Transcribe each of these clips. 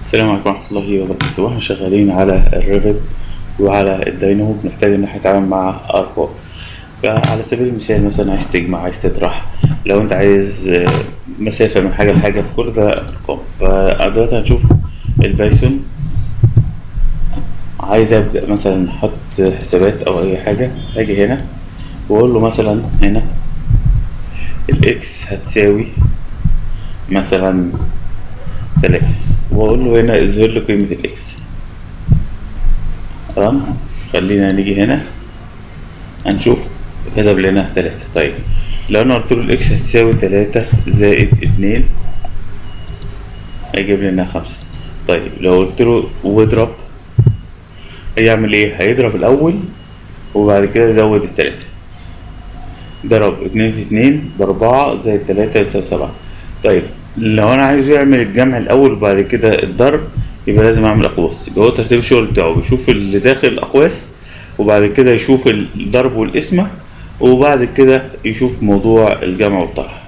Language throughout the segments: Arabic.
السلام عليكم ورحمة الله وبركاته. وإحنا شغالين على ال Revit وعلى الداينامو بنحتاج إن إحنا نتعامل مع ارقام فعلى سبيل المثال مثلا عايز تجمع عايز تطرح لو أنت عايز آه، مسافة من حاجة لحاجة كل ده أرقام. فدلوقتي هنشوف ال Python. عايز أبدأ مثلا أحط حسابات أو أي حاجة أجي هنا وأقول له مثلا هنا ال X هتساوي مثلا تلاتة وأقول له هنا اظهر لي قيمة ال X تمام؟ خلينا نيجي هنا. هنشوف كتب لنا تلاتة. طيب لو أنا قلت له ال X هتساوي تلاتة زائد اتنين هيجيب لنا خمسة. طيب لو قلت له واضرب هيعمل إيه؟ هيضرب الأول وبعد كده يزود التلاتة. ضرب اتنين في اتنين بأربعة زائد تلاتة يساوي سبعة. طيب لو أنا عايز يعمل الجمع الأول وبعد كده الضرب يبقى لازم أعمل أقواس. يبقى هو ترتيب الشغل بتاعه بيشوف اللي داخل الأقواس وبعد كده يشوف الضرب والقسمة وبعد كده يشوف موضوع الجمع والطرح.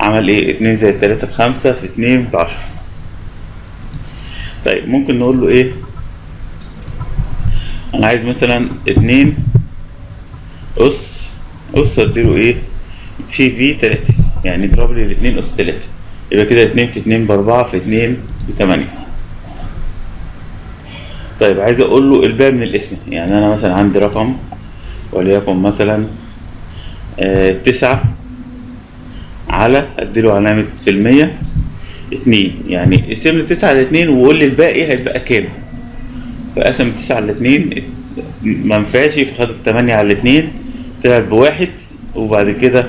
عمل إيه؟ اتنين زائد تلاتة بخمسة في اتنين بعشرة. طيب ممكن نقول له إيه؟ أنا عايز مثلا اتنين أس أس أديله إيه؟ في في تلاتة. يعني اضرب لي الاتنين اس تلاتة. يبقى كده اتنين في اتنين بأربعة في اتنين بتمانية. طيب عايز أقول له الباقي من الاسم. يعني أنا مثلا عندي رقم وليكن مثلا آه تسعة على أديله علامة في المية اتنين يعني قسم لي تسعة على اتنين وقول لي الباقي هيبقى كام. فقسم تسعة على اتنين ما ينفعش فخد التمانية على اتنين طلعت بواحد وبعد كده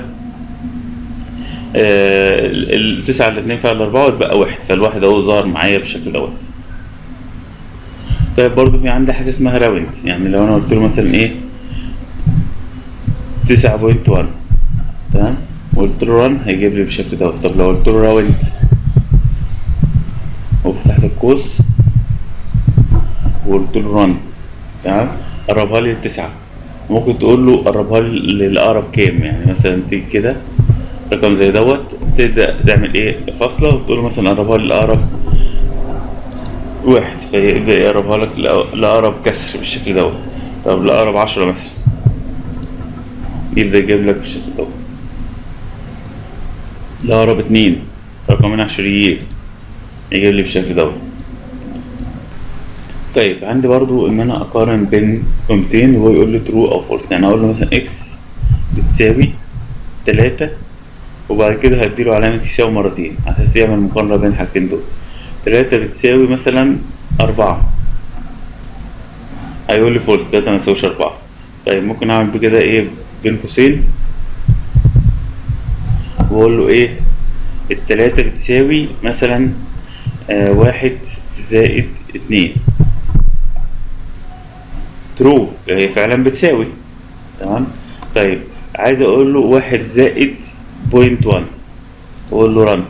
التسعة على اتنين فيها الأربعة وتبقى واحد فالواحد أهو ظهر معايا بالشكل دوت. طيب برضو في عندي حاجة اسمها round. يعني لو أنا قلت له مثلا إيه؟ تسعة point one تمام؟ وقلت له run هيجيب لي بالشكل دوت. طب لو قلت له round وفتحت القوس وقلت له ران تمام؟ قربها لي للتسعة ممكن تقول له قربها لي للأقرب كام؟ يعني مثلا تيجي كده. رقم زي دوت تبدأ تعمل إيه؟ فاصلة وتقول مثلا قربها لي لأقرب واحد فيبدأ يقربها لك لأ- لأقرب كسر بالشكل دوت. طب لأقرب عشرة مثلا. يبدأ يجيب لك بالشكل دوت. لأقرب اتنين رقمين عشريين يجيب لي بالشكل دوت. طيب عندي برضو إن أنا أقارن بين قيمتين وهو يقول لي true أو false يعني أقول له مثلا X بتساوي تلاتة وبعد كده هديله علامة يساوي مرتين. أساس يعمل مقارنة بين الحاجتين دول. تلاتة بتساوي مثلا أربعة. هيقول لي false تلاتة ما يساويش أربعة. طيب ممكن أعمل بكده إيه؟ بين قوسين. وأقول له إيه؟ التلاتة بتساوي مثلا آه واحد زائد اتنين. true هي فعلا بتساوي. تمام؟ طيب عايز أقول له واحد زائد point one أقول له run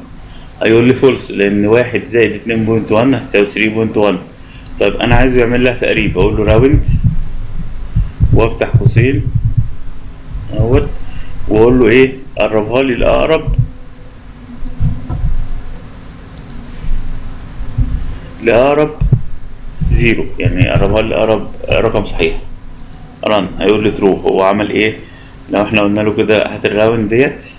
هيقول لي false لأن واحد زائد اتنين point one هتساوي three point one طيب أنا عايزه يعمل لها تقريب. أقول له round وأفتح قوسين أهوت. وأقول له إيه؟ قربها لي الاقرب لأقرب zero يعني قربها لي أقرب رقم صحيح. run هيقول لي true هو عمل إيه؟ لو إحنا قلنا له كده هات ال round ديت.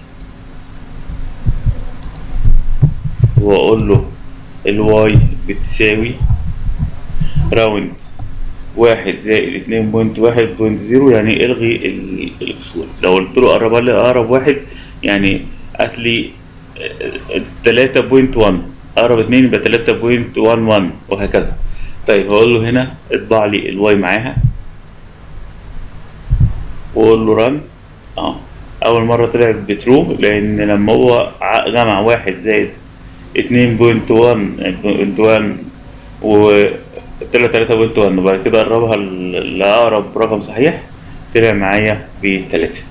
وأقول له ال Y بتساوي round واحد زائد اتنين point واحد point zero يعني إلغي ال- الأصول. لو قلت له قربها لي أقرب واحد يعني هات لي تلاتة point one أقرب اتنين يبقى تلاتة point one one وهكذا. طيب هقول له هنا اطبع لي ال Y معاها. واقول له run آه أول مرة طلعت ب true لأن لما هو جمع واحد زائد اتنين point one point one و طلع تلاتة point one وبعد كده قربها ل- لأقرب رقم صحيح طلع معايا بتلاتة